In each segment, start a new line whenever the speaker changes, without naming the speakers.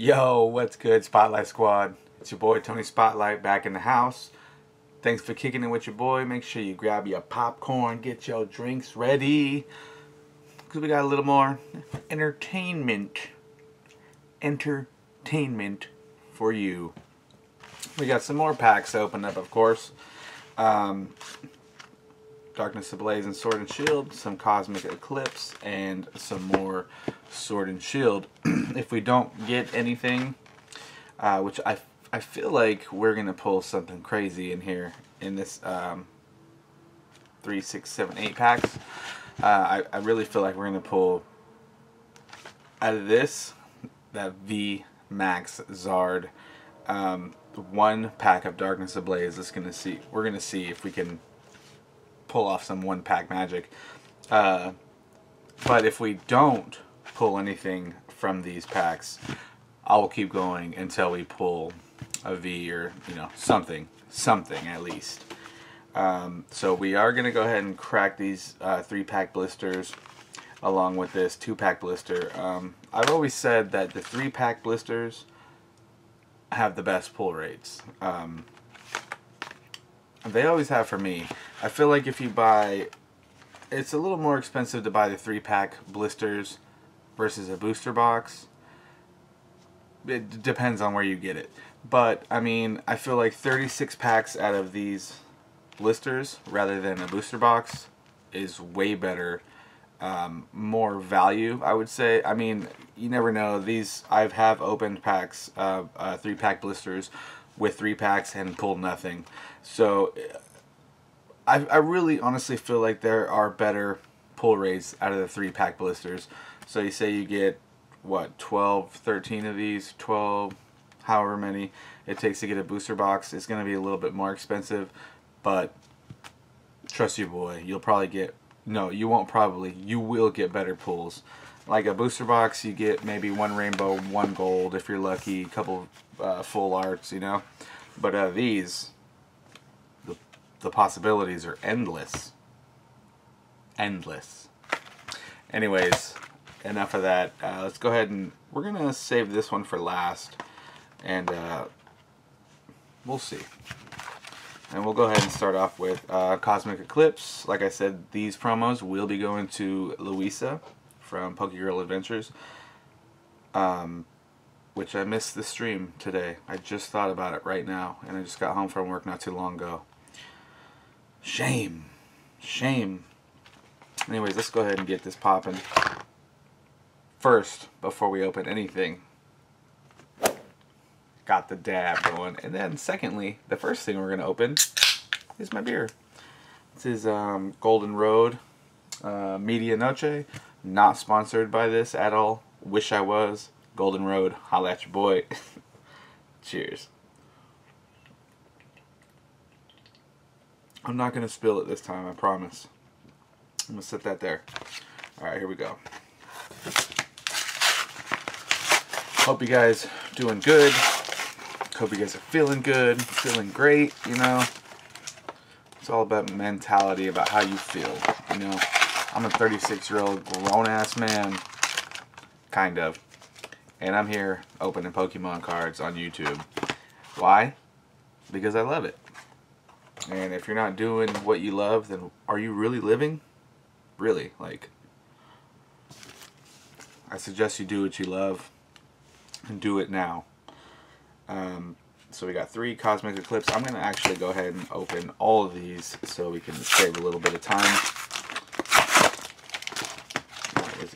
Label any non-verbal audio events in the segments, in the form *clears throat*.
Yo, what's good, Spotlight Squad? It's your boy Tony Spotlight back in the house. Thanks for kicking it with your boy. Make sure you grab your popcorn, get your drinks ready. Because we got a little more entertainment. Entertainment for you. We got some more packs to open up, of course. Um, Darkness Ablaze and Sword and Shield, some Cosmic Eclipse, and some more Sword and Shield. *clears throat* if we don't get anything, uh, which I, I feel like we're going to pull something crazy in here in this um, 3, 6, 7, 8 packs. Uh, I, I really feel like we're going to pull out of this, that V Max Zard, um, one pack of Darkness Ablaze is going to see, we're going to see if we can pull off some one pack magic. Uh, but if we don't pull anything from these packs, I will keep going until we pull a V or you know something, something at least. Um, so we are going to go ahead and crack these uh, three pack blisters along with this two pack blister. Um, I've always said that the three pack blisters have the best pull rates. Um, they always have for me. I feel like if you buy, it's a little more expensive to buy the three pack blisters versus a booster box. It depends on where you get it. But, I mean, I feel like 36 packs out of these blisters rather than a booster box is way better. Um, more value, I would say. I mean, you never know. These, I have have opened packs, uh, uh, three pack blisters with three packs and pulled nothing. So I, I really honestly feel like there are better pull rates out of the three pack blisters. So you say you get what 12, 13 of these, 12, however many it takes to get a booster box. It's going to be a little bit more expensive, but trust you boy, you'll probably get no, you won't probably, you will get better pulls. Like a booster box, you get maybe one rainbow, one gold if you're lucky, a couple uh, full arts, you know. But uh, these, the, the possibilities are endless. Endless. Anyways, enough of that. Uh, let's go ahead and we're going to save this one for last. And uh, we'll see. And we'll go ahead and start off with uh, Cosmic Eclipse. Like I said, these promos will be going to Louisa from Pokegirl Adventures. Um, which I missed the stream today. I just thought about it right now, and I just got home from work not too long ago. Shame. Shame. Anyways, let's go ahead and get this popping. First, before we open anything, got the dab going. And then secondly, the first thing we're going to open is my beer. This is um, Golden Road uh, Media Noche. Not sponsored by this at all. Wish I was. Golden Road, holla at your boy. *laughs* Cheers. I'm not going to spill it this time, I promise. I'm going to set that there. Alright, here we go. Hope you guys doing good. Hope you guys are feeling good, feeling great, you know. It's all about mentality, about how you feel, you know. I'm a 36 year old grown ass man. Kind of. And I'm here opening Pokemon cards on YouTube. Why? Because I love it. And if you're not doing what you love, then are you really living? Really, like, I suggest you do what you love and do it now. Um, so we got three Cosmic Eclipse. I'm going to actually go ahead and open all of these so we can save a little bit of time.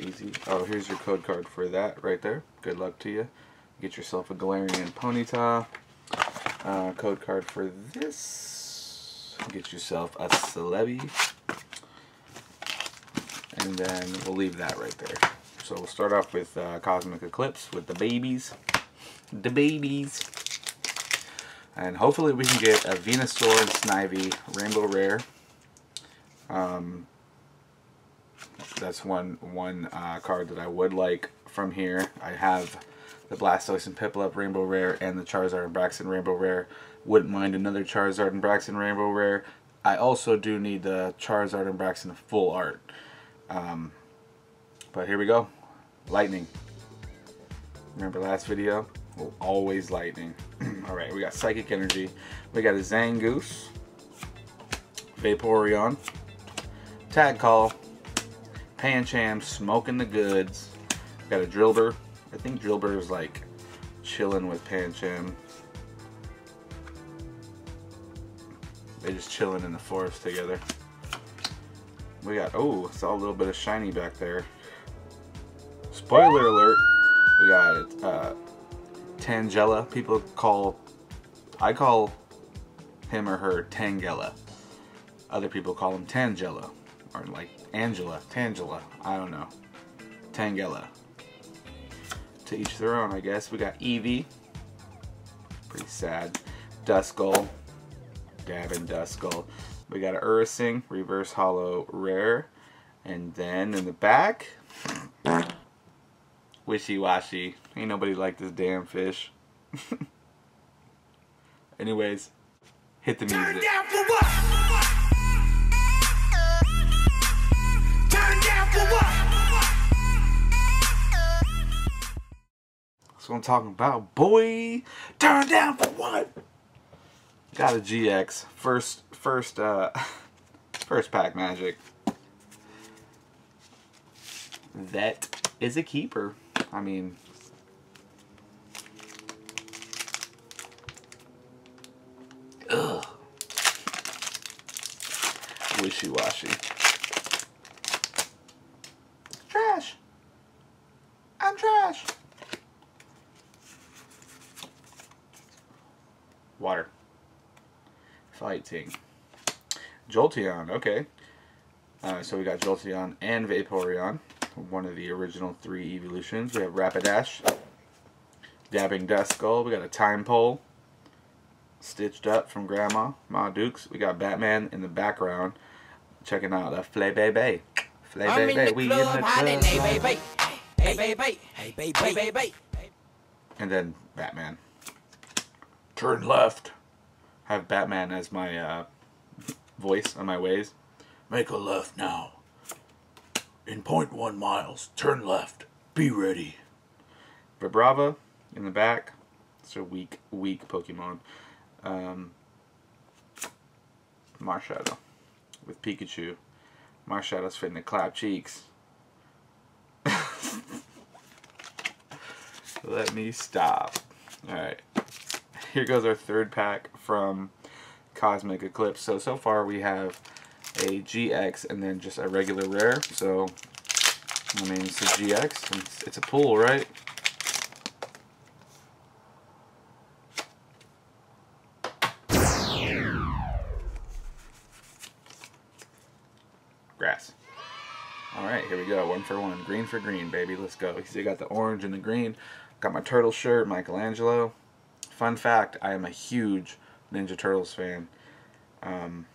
Easy. Oh, here's your code card for that right there. Good luck to you. Get yourself a Galarian Ponyta. Uh, code card for this. Get yourself a Celebi. And then we'll leave that right there. So we'll start off with uh, Cosmic Eclipse with the babies the babies. And hopefully we can get a Venusaur and Snivy Rainbow Rare. Um, that's one one uh, card that I would like from here. I have the Blastoise and Piplup Rainbow Rare and the Charizard and Braixen Rainbow Rare. Wouldn't mind another Charizard and Braixen Rainbow Rare. I also do need the Charizard and Braixen full art. Um, but here we go. Lightning. Remember last video? Well, always lightning. *clears throat* Alright, we got Psychic Energy. We got a Zangoose. Vaporeon. Tag Call. Pancham smoking the goods. Got a Drillbur. I think Drillbur is like chilling with Pancham. They're just chilling in the forest together. We got, oh, saw a little bit of shiny back there. Spoiler alert, we got uh, Tangela. People call, I call him or her Tangela. Other people call him Tangela. Or like Angela, Tangela, I don't know. Tangela. To each their own, I guess. We got Eevee. Pretty sad. Duskull. Gavin Duskull. We got Ursing, Reverse Holo Rare. And then in the back, Wishiwashi. Ain't nobody like this damn fish. *laughs* Anyways, hit the music. What I'm talking about, boy. Turn down for what? Got a GX. First, first, uh, *laughs* first pack magic. That is a keeper. I mean, ugh. Wishiwashi. Fighting. Jolteon, okay. Uh, so we got Jolteon and Vaporeon, one of the original three evolutions. We have Rapidash, Dabbing Duskull. We got a Tympole, stitched up from Grandma, Ma Dukes. We got Batman in the background, checking out the Flabébé. Flay Baby, we in the club. Hey, baby. Hey, baby. Hey, baby. Hey, baby. And then Batman. Turn left. Have Batman as my uh, voice on my ways. Make a left now. In 0.1 miles, turn left. Be ready. Vibrava in the back. It's a weak, weak Pokemon. Um, Marshadow with Pikachu. Marshadow's fitting to clap cheeks. *laughs* Let me stop. Alright. Here goes our third pack from Cosmic Eclipse. So, so far we have a GX and then just a regular rare. So, I mean, it's a GX. It's, it's a pool, right? Grass. Alright, here we go. One for one. Green for green, baby. Let's go. You see, I got the orange and the green. Got my turtle shirt, Michelangelo. Fun fact, I am a huge Ninja Turtles fan. Um,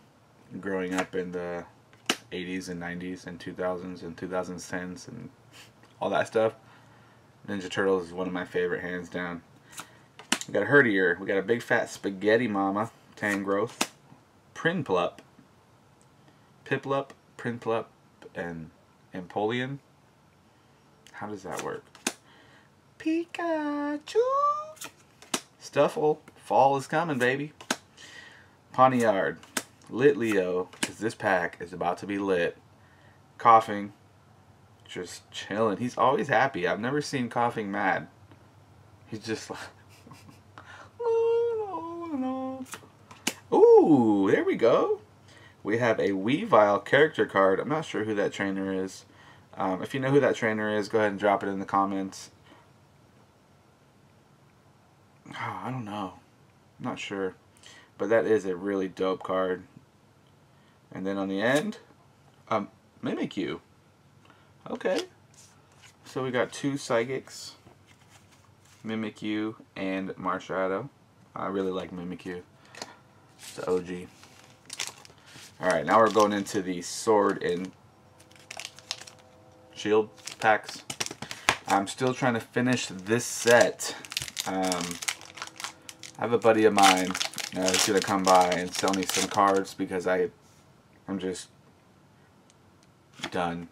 growing up in the 80s and 90s and 2000s and 2010s and all that stuff. Ninja Turtles is one of my favorite, hands down. We got a Herdier. We got a big fat spaghetti mama, Tangrowth, Prinplup, Piplup, Prinplup, and Empoleon. How does that work? Pikachu! Stufful. Fall is coming, baby. Pawniard, lit Leo, because this pack is about to be lit. Koffing, Just chilling. He's always happy. I've never seen Koffing mad. He's just like... *laughs* Ooh, there we go. We have a Weavile character card. I'm not sure who that trainer is. Um, if you know who that trainer is, go ahead and drop it in the comments. Oh, I don't know. I'm not sure. But that is a really dope card. And then on the end, um, Mimikyu. Okay. So we got two Psychics, Mimikyu and Marshadow. I really like Mimikyu. It's the OG. Alright, now we're going into the Sword and Shield packs. I'm still trying to finish this set. Um, I have a buddy of mine uh, who's going to come by and sell me some cards because I I'm just done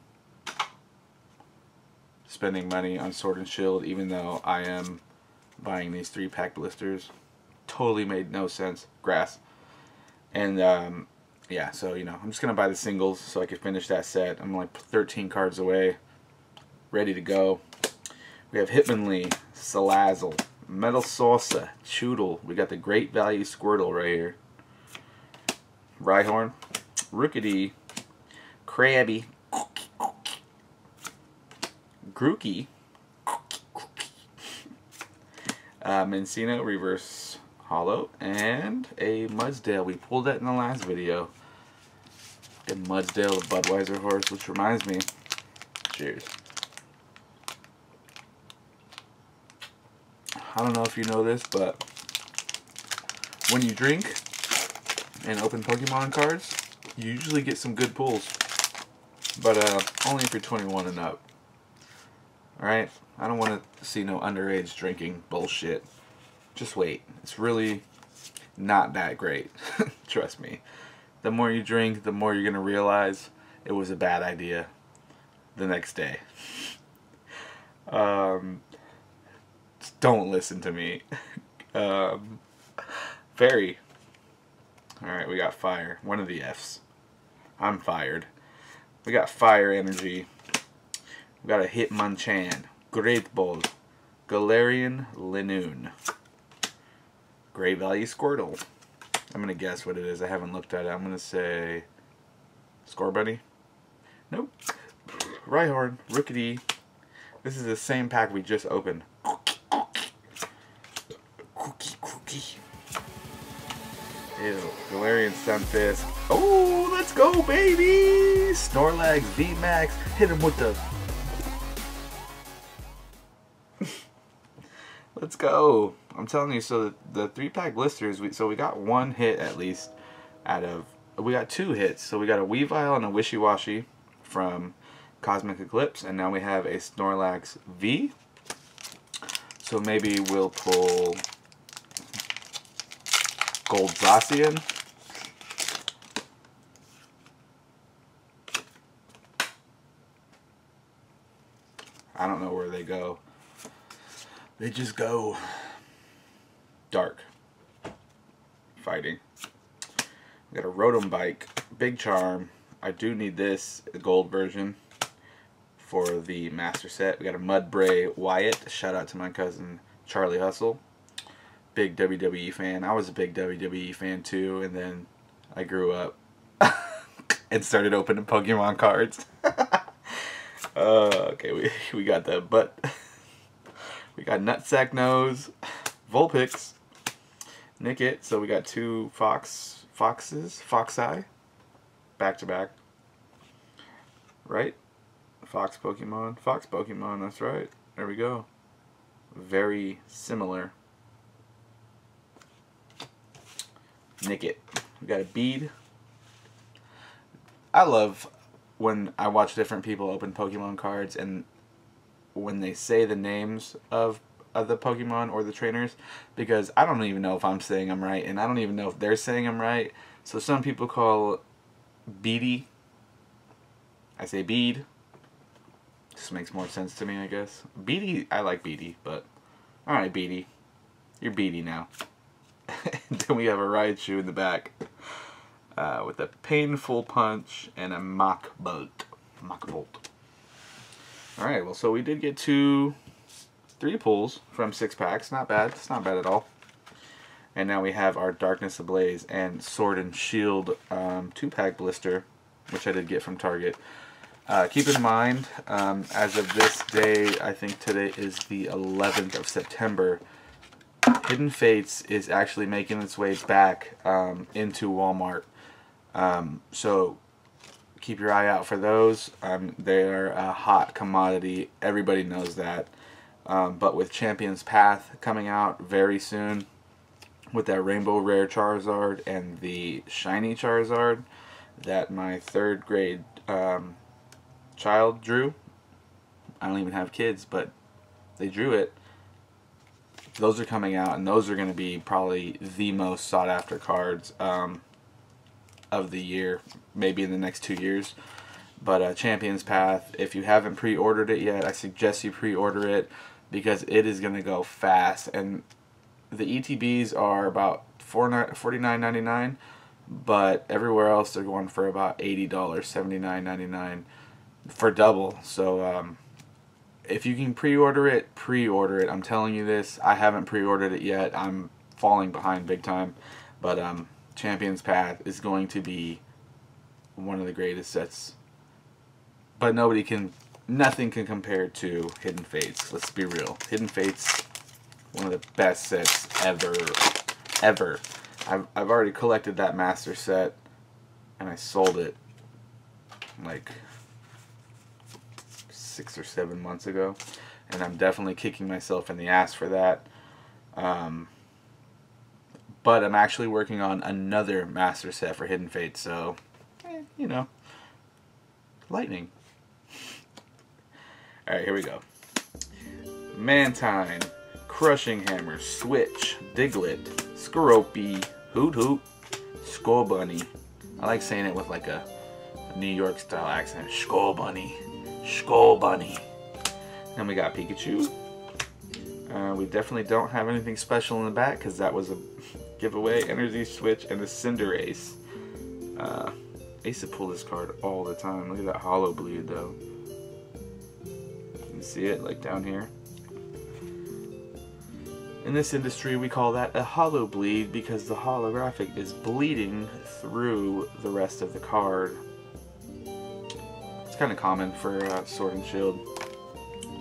spending spending money on Sword and Shield, even though I am buying these three pack blisters. Totally made no sense. Grass. And um, yeah, so you know, I'm just gonna buy the singles so I can finish that set. I'm like 13 cards away, ready to go. We have Hitmonlee, Salazzle, Metal Salsa, Chewtle. We got the Great Value Squirtle right here. Rhyhorn, Rookidee, Krabby, Grookey, uh, Minccino Reverse Holo, and a Mudsdale. We pulled that in the last video. A Mudsdale, the Budweiser horse, which reminds me. Cheers. I don't know if you know this, but when you drink and open Pokemon cards, you usually get some good pulls. But uh, only if you're 21 and up. Alright? I don't want to see no underage drinking bullshit. Just wait. It's really not that great. *laughs* Trust me. The more you drink, the more you're going to realize it was a bad idea the next day. *laughs* Um, don't listen to me. um, fairy. Alright, we got fire. One of the F's. I'm fired. We got fire energy. We got a Hitmonchan. Great Ball. Galarian Linoone. Great Value Squirtle. I'm going to guess what it is. I haven't looked at it. I'm going to say Scorbunny. Nope. Rhyhorn. Rookidee. This is the same pack we just opened. Cookie. Ew. Galarian Stunfisk. Oh, let's go, baby! Snorlax, VMAX. Hit him with the... *laughs* let's go. I'm telling you, so the, the three-pack blisters, we, so we got one hit at least out of... We got two hits. So we got a Weavile and a Wishiwashi from Cosmic Eclipse, and now we have a Snorlax V. So maybe we'll pull Gold Zacian. I don't know where they go. They just go dark. Fighting. We got a Rotom Bike, Big Charm. I do need this, the gold version for the master set. We got a Mudbray Wyatt. Shout out to my cousin Charlie Hustle. Big WWE fan. I was a big WWE fan too, and then I grew up *laughs* and started opening Pokemon cards. *laughs* uh, okay, we we got that, but *laughs* we got Nutsack Nose, Vulpix, Nickit. So we got two Fox Foxes, Foxeye, back to back. Right? Fox Pokemon. Fox Pokemon, that's right. There we go. Very similar. Nickit. We got a bead. I love when I watch different people open Pokemon cards and when they say the names of of the Pokemon or the trainers because I don't even know if I'm saying them right and I don't even know if they're saying them right. So some people call Beady. I say bead. This makes more sense to me, I guess. Beady, I like Beady, but alright, Beady. You're Beady now. *laughs* then we have a Raichu in the back uh, with a Painful Punch and a mock Bolt. Mach Bolt. Alright, well, so we did get two, three pulls from six packs. Not bad. It's not bad at all. And now we have our Darkness Ablaze and Sword and Shield um, two-pack blister, which I did get from Target. Uh, keep in mind, um, as of this day, I think today is the 11th of September, Hidden Fates is actually making its way back um, into Walmart. Um, so keep your eye out for those. Um, they are a hot commodity. Everybody knows that. Um, but with Champion's Path coming out very soon, with that Rainbow Rare Charizard and the Shiny Charizard, that my third grade um, child drew. I don't even have kids, but they drew it. Those are coming out, and those are going to be probably the most sought after cards um, of the year, maybe in the next two years. But uh, Champions Path, if you haven't pre-ordered it yet, I suggest you pre-order it because it is going to go fast. And the ETBs are about $49.99, but everywhere else they're going for about $80, $79.99 for double. So um, if you can pre-order it, pre-order it. I'm telling you this. I haven't pre-ordered it yet. I'm falling behind big time. But um, Champions Path is going to be one of the greatest sets. But nobody can, nothing can compare to Hidden Fates. Let's be real. Hidden Fates, one of the best sets ever, ever. I've, I've already collected that master set and I sold it like six or seven months ago and I'm definitely kicking myself in the ass for that um, but I'm actually working on another master set for Hidden Fate so eh, you know lightning *laughs* alright here we go Mantine Crushing Hammer Switch Diglett Skorupi Hoothoot, Skull Bunny. I like saying it with like a, a New York style accent. Skull Bunny, Skull Bunny. Then we got Pikachu. Uh, we definitely don't have anything special in the back because that was a *laughs* giveaway. Energy Switch and a Cinderace. Uh, I used to pull this card all the time. Look at that holo bleed though. You see it like down here? In this industry, we call that a holo bleed because the holographic is bleeding through the rest of the card. It's kind of common for uh, Sword and Shield.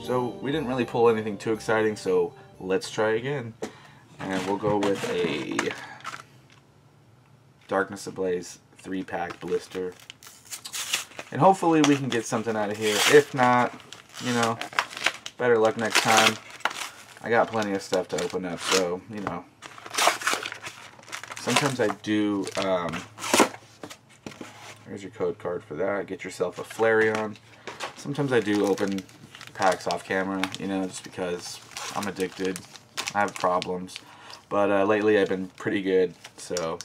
So we didn't really pull anything too exciting, so let's try again. And we'll go with a Darkness Ablaze 3-pack blister. And hopefully we can get something out of here. If not, you know, better luck next time. I got plenty of stuff to open up, so, you know. Sometimes I do, um, there's your code card for that. Get yourself a Flareon. Sometimes I do open packs off camera, you know, just because I'm addicted. I have problems. But uh, lately I've been pretty good, so.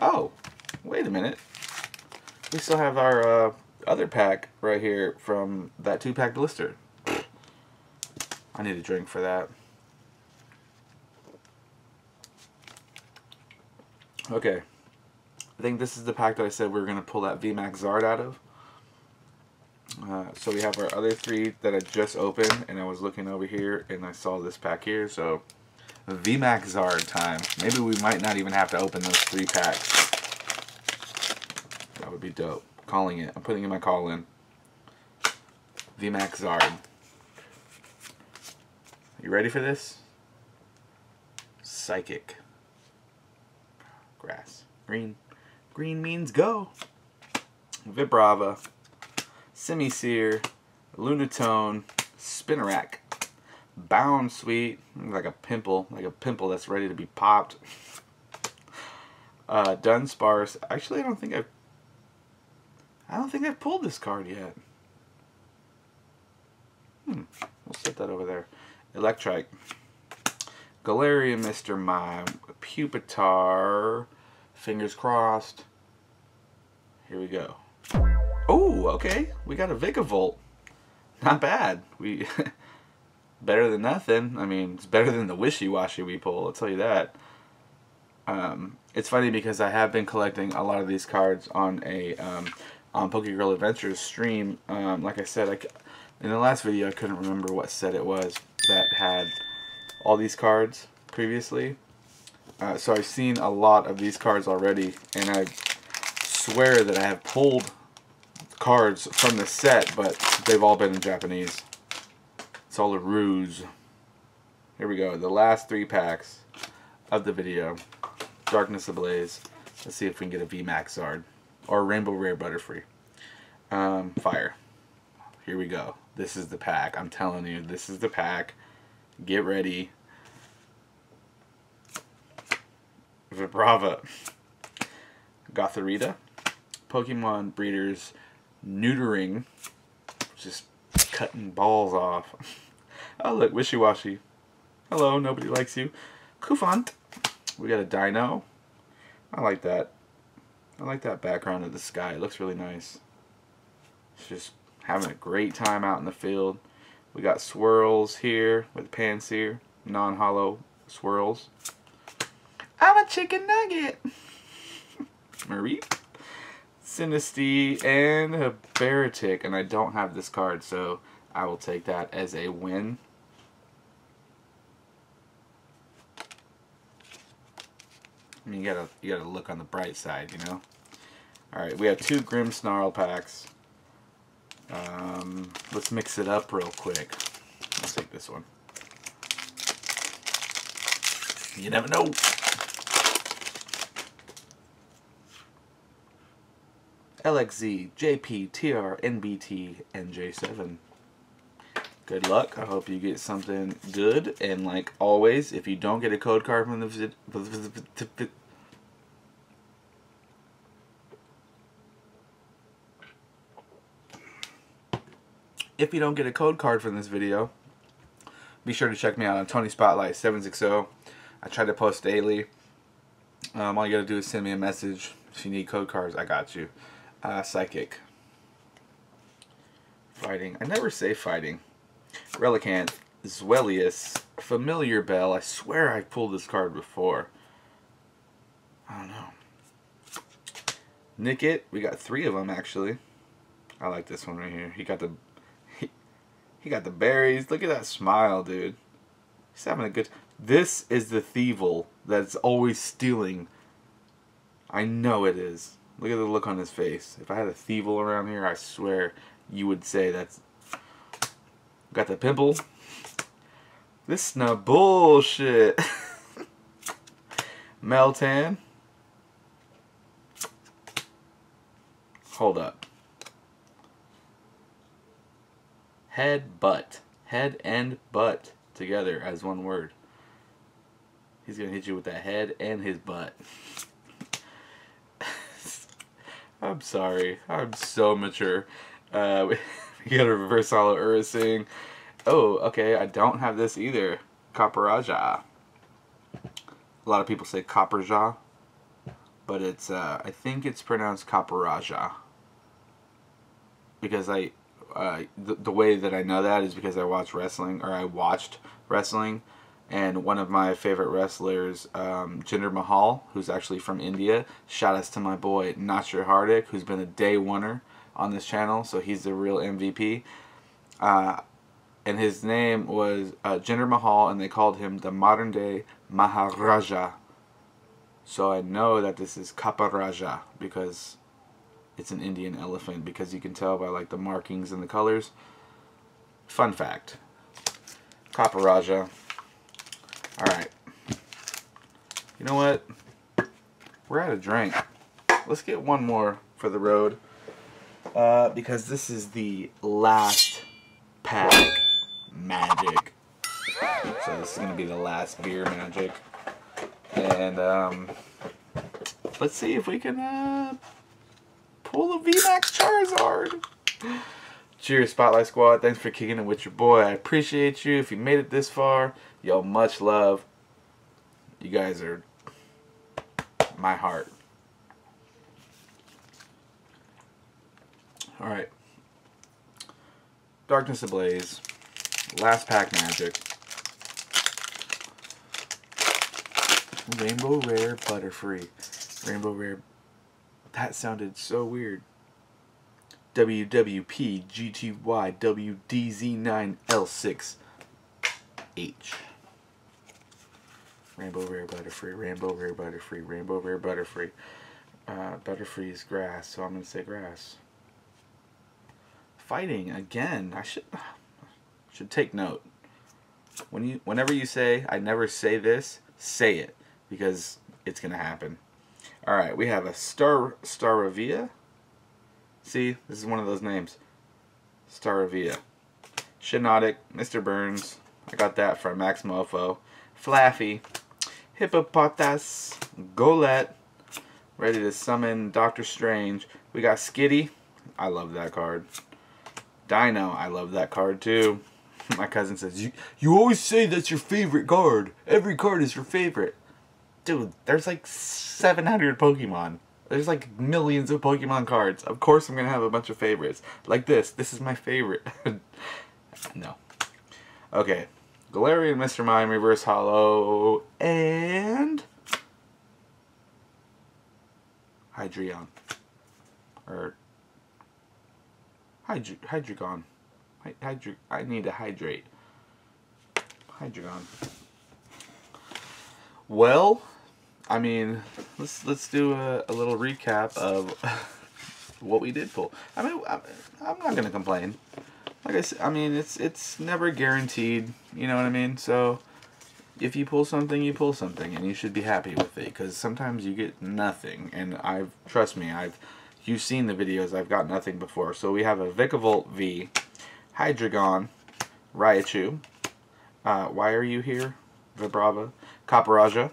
Oh, wait a minute. We still have our uh, other pack right here from that two-pack blister. I need a drink for that. Okay. I think this is the pack that I said we were going to pull that VMAX Zard out of. Uh, so we have our other three that I just opened, and I was looking over here, and I saw this pack here, so VMAX Zard time. Maybe we might not even have to open those three packs. That would be dope. Calling it. I'm putting in my call in. VMAX Zard. You ready for this? Psychic. Grass. Green. Green means go. Vibrava. Simisear. Lunatone. Spinarak. Bounsweet. Like a pimple. Like a pimple that's ready to be popped. Uh, Dunsparce. Actually, I don't think I've... I don't think I've pulled this card yet. Hmm. We'll set that over there. Electrike, Galarian Mr. Mime, Pupitar, fingers crossed. Here we go. Oh, okay. We got a Vikavolt. Not bad. We *laughs* better than nothing. I mean, it's better than the Wishiwashi we pull, I'll tell you that. Um, it's funny because I have been collecting a lot of these cards on a um, on Pokegirl Adventures stream. Um, like I said, I, in the last video I couldn't remember what set it was, that had all these cards previously. Uh, so I've seen a lot of these cards already, and I swear that I have pulled cards from the set, but they've all been in Japanese. It's all a ruse. Here we go, the last three packs of the video. Darkness Ablaze. Let's see if we can get a VMAX Zard. Or Rainbow Rare Butterfree. Um, fire. Here we go. This is the pack. I'm telling you, this is the pack. Get ready. Vibrava. Gothorita. Pokemon breeders neutering. Just cutting balls off. *laughs* oh look, Wishiwashi. Hello, nobody likes you. Cufant. We got a Dino. I like that. I like that background of the sky. It looks really nice. just having a great time out in the field. We got swirls here with Pansear, non-hollow swirls. I'm a chicken nugget. Marie. Sinistea and a Beartic, and I don't have this card, so I will take that as a win. I mean, you gotta you gotta look on the bright side, you know. All right, we have two Grimmsnarl packs. Um, let's mix it up real quick. Let's take this one. You never know. LXZ, JP, TR, NBT, and J7. Good luck. I hope you get something good. And like always, if you don't get a code card from the if you don't get a code card from this video, be sure to check me out on Tony Spotlight 760. I try to post daily. Um, all you gotta do is send me a message. If you need code cards, I got you. Uh, psychic. Fighting. I never say fighting. Relicanth. Zweilous. Familiar Bell. I swear I pulled this card before. I don't know. Nickit. We got three of them actually. I like this one right here. He got the he, he got the berries. Look at that smile, dude. He's having a good. This is the Thievul that's always stealing. I know it is. Look at the look on his face. If I had a Thievul around here, I swear you would say that's... Got the pimple. This is not bullshit. *laughs* Meltan. Hold up. Head, butt. Head and butt together as one word. He's going to hit you with that head and his butt. I'm sorry. I'm so mature. Uh, *laughs* we got a reverse holo Ursing. Oh, okay. I don't have this either. Copperajah. A lot of people say Copperajah, but it's uh, I think it's pronounced Copperajah. Because I, uh, the, the way that I know that is because I watch wrestling or I watched wrestling and one of my favorite wrestlers, um, Jinder Mahal, who's actually from India. Shout outs to my boy Nacher Hardik, who's been a day oneer on this channel, so he's the real MVP. Uh, and his name was uh, Jinder Mahal, and they called him the modern day Maharaja. So I know that this is Copperajah because it's an Indian elephant because you can tell by like the markings and the colors. Fun fact. Copperajah Alright. You know what? We're out of drink. Let's get one more for the road. Uh, because this is the last pack magic. So this is going to be the last beer magic. And um, let's see if we can uh, pull a VMAX Charizard. Cheers, Spotlight Squad. Thanks for kicking it with your boy. I appreciate you. If you made it this far, yo, much love. You guys are my heart. Alright. Darkness Ablaze. Last pack magic. Rainbow Rare Butterfree. Rainbow Rare. That sounded so weird. WWP GTY WDZ9L6H. Rainbow Rare Butterfree, Rainbow Rare Butterfree, Rainbow Rare Butterfree. Uh, Butterfree is grass, so I'm going to say grass. Fighting, again. I should *sighs* should take note. When you, Whenever you say, I never say this, say it, because it's going to happen. Alright, we have a Star Staravia. See, this is one of those names. Staravia. Shiinotic, Mr. Burns. I got that from Max Mofo. Flaaffy. Hippopotas. Golett. Ready to summon Doctor Strange. We got Skitty. I love that card. Dino. I love that card too. *laughs* My cousin says, you, you always say that's your favorite card. Every card is your favorite. Dude, there's like 700 Pokemon. There's like millions of Pokemon cards. Of course I'm going to have a bunch of favorites. Like this. This is my favorite. *laughs* no. Okay. Galarian, Mr. Mime, Reverse Holo, and... Hydreigon. Or... Hydr Hydreigon. Hydr I need to hydrate. Hydreigon. Well, I mean, let's let's do a, a little recap of *laughs* what we did pull. I mean, I'm, not gonna complain. Like I said, I mean, it's it's never guaranteed. You know what I mean? So if you pull something, you pull something, and you should be happy with it. Because sometimes you get nothing, and I've trust me, I've you've seen the videos. I've got nothing before. So we have a Vikavolt V, Hydreigon, Raichu. Uh, why are you here? Vibrava, Copperajah,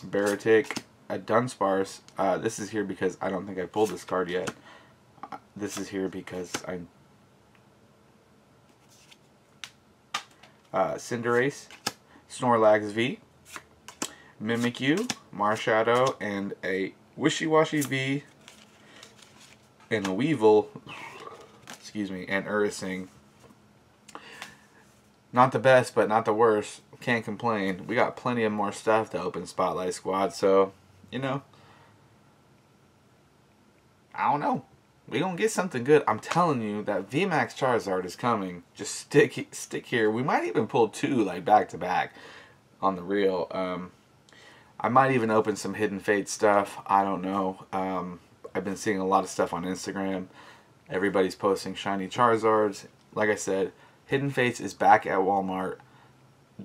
Beartic, a Dunsparce. Uh, this is here because I don't think I pulled this card yet. This is here because I'm... Uh, Cinderace, Snorlax V, Mimikyu, Marshadow, and a Wishiwashi V, and a Weavile, excuse me, and Ursing. Not the best, but not the worst can't complain. We got plenty of more stuff to open Spotlight Squad, so, you know, I don't know. We gonna get something good. I'm telling you that VMAX Charizard is coming. Just stick stick here. We might even pull two like back to back on the real. Um, I might even open some Hidden Fate stuff. I don't know. Um, I've been seeing a lot of stuff on Instagram. Everybody's posting shiny Charizards. Like I said, Hidden Fates is back at Walmart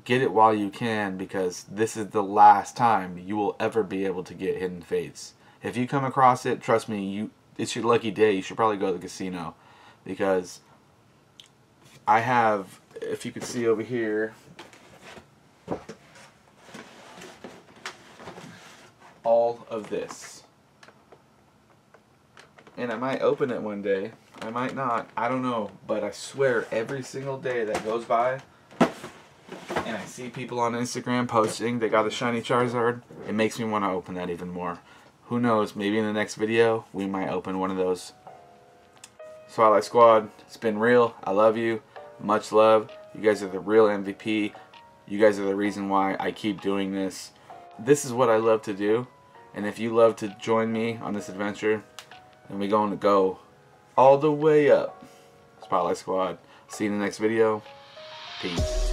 get it while you can because this is the last time you will ever be able to get Hidden Fates. If you come across it, trust me, you it's your lucky day. You should probably go to the casino because I have, if you could see over here, all of this. And I might open it one day. I might not. I don't know. But I swear every single day that goes by, see people on Instagram posting they got a shiny Charizard, it makes me want to open that even more. Who knows, maybe in the next video, we might open one of those. Spotlight Squad, it's been real. I love you. Much love. You guys are the real MVP. You guys are the reason why I keep doing this. This is what I love to do. And if you love to join me on this adventure, then we're going to go all the way up. Spotlight Squad. See you in the next video. Peace.